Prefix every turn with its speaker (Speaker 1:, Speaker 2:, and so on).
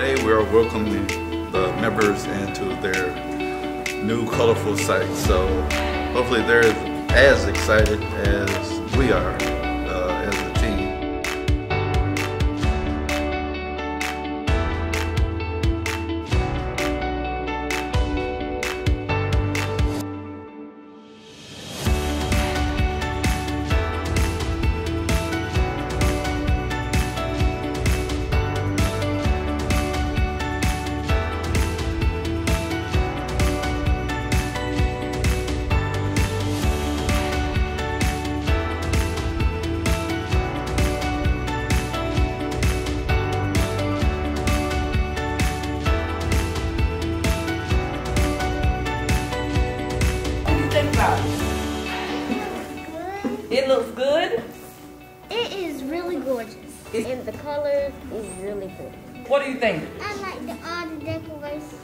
Speaker 1: we are welcoming the members into their new colorful site. So hopefully they're as excited as we are
Speaker 2: It looks good.
Speaker 3: It is really gorgeous.
Speaker 2: It's-
Speaker 3: and the colors is really pretty.
Speaker 2: What do you think?
Speaker 3: I like the all the decorations.